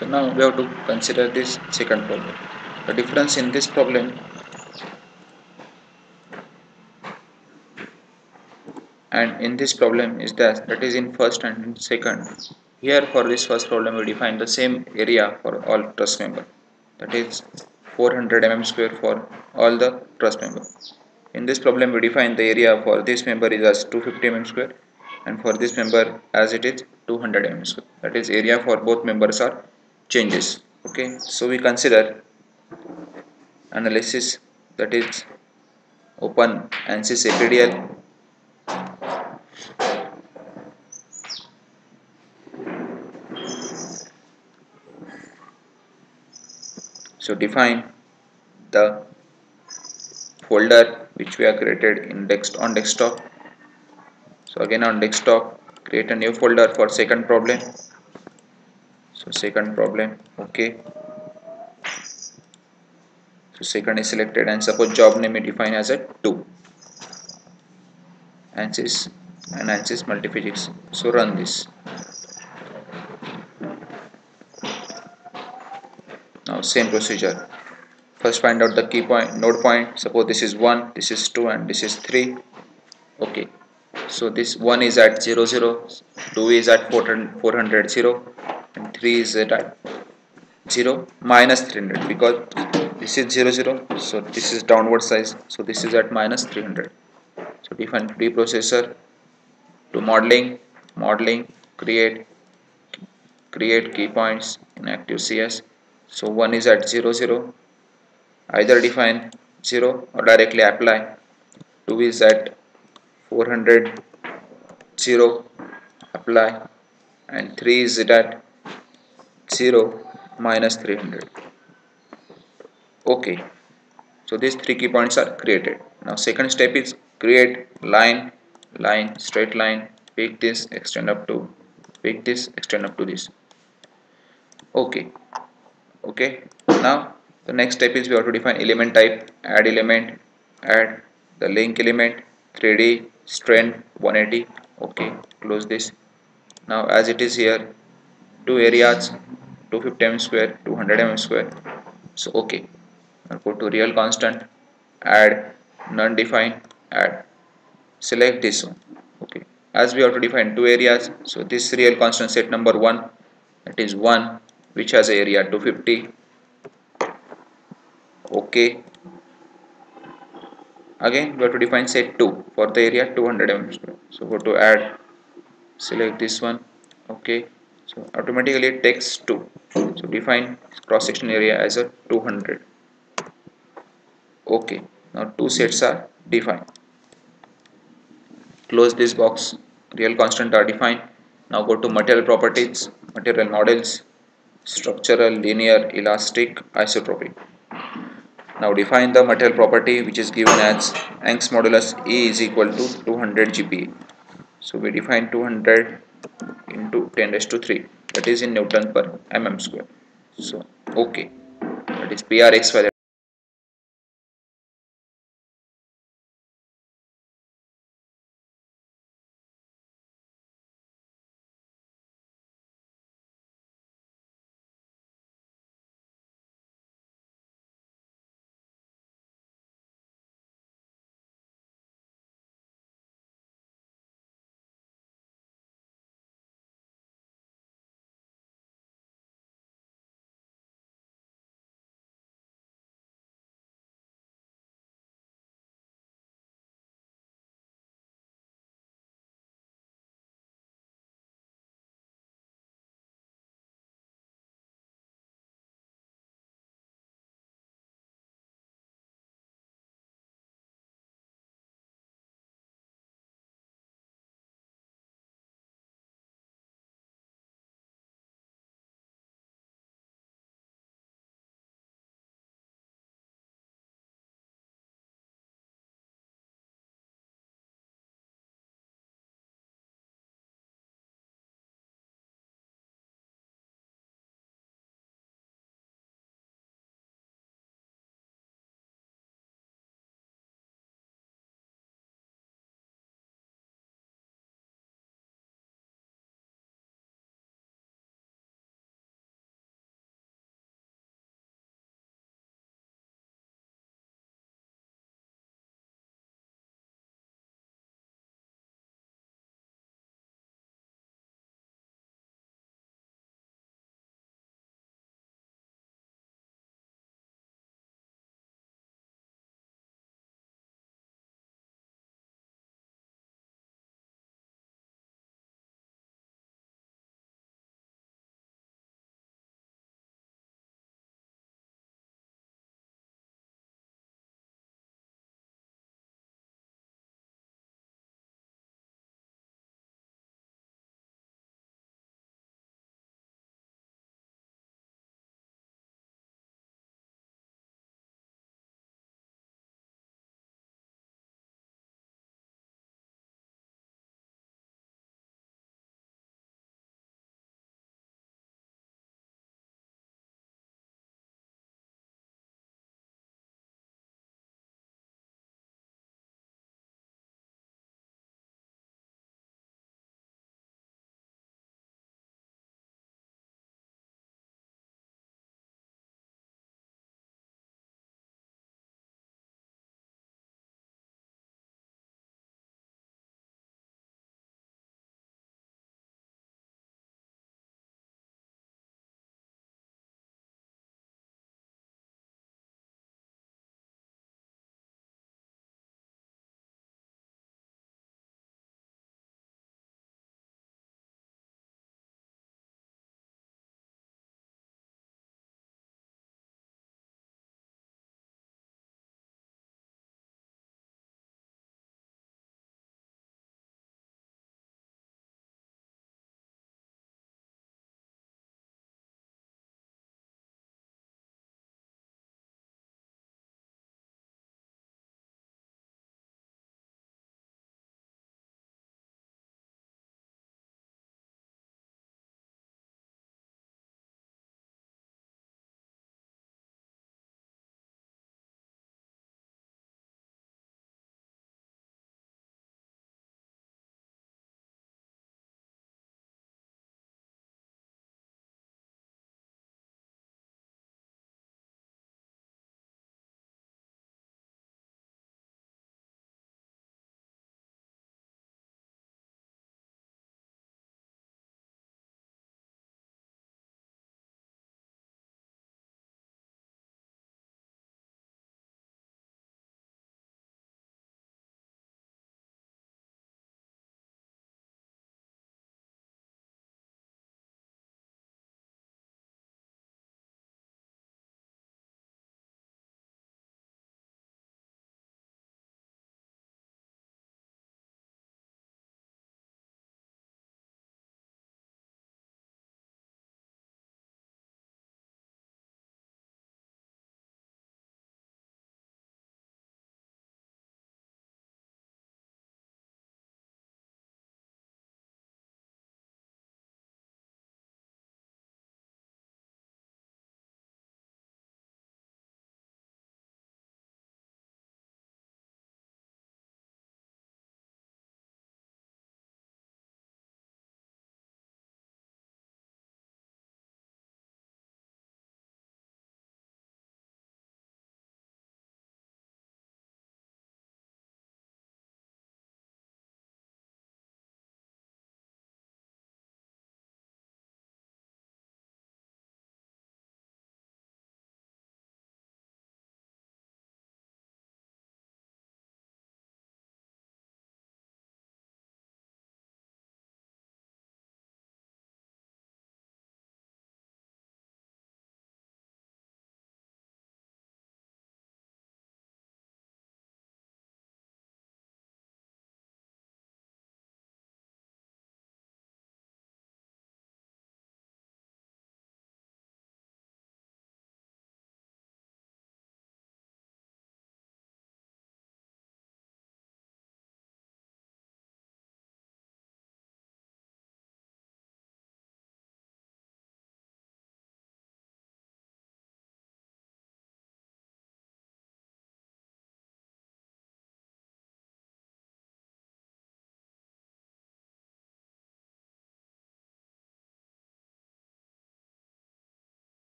so now we have to consider this second problem. The difference in this problem and in this problem is that that is in first and in second. Here for this first problem we define the same area for all truss member. That is 400 mm square for all the truss member. In this problem we define the area for this member is as 250 mm square and for this member as it is 200 mm square. That is area for both members are changes okay? So we consider analysis that is open ANSYS APDL so define the folder which we have created in desk on desktop. So again on desktop create a new folder for second problem so second problem okay. So second is selected and suppose job name is defined as a 2 ANSYS and ANSYS multiphysics. So run this. Now same procedure. First find out the key point node point. Suppose this is 1 this is 2 and this is 3 okay. So this 1 is at 0 0 2 is at 400, 400 0 and 3 is at 0 minus 300 because this is 0 0 so this is downward size so this is at minus 300 so define preprocessor to modeling modeling create create key points in ActiveCS so 1 is at 0 0 either define 0 or directly apply. 2 is at 400 0 apply. And 3 is at 0 minus 300 okay. So these three key points are created. Now second step is create line line straight line. Pick this extend up to pick this extend up to this. Okay. Okay. Now the next step is we have to define element type add element add the link element 3d strand 180 okay. Close this. Now as it is here two areas 250 mm square 200 mm square. So okay. Now go to real constant add none define add. Select this one. Okay. As we have to define two areas so this real constant set number one that is one which has area 250 okay. Again we have to define set 2 for the area 200 mm square. So go to add select this one. Okay. So automatically it takes 2 so define cross section area as a 200 okay now two sets are defined. Close this box. Real constant are defined. Now go to material properties material models structural linear elastic isotropic. Now define the material property which is given as Young's modulus E is equal to 200 GPa so we define 200 into 10 raised to 3 that is in Newton per mm square. So okay. That is PRX value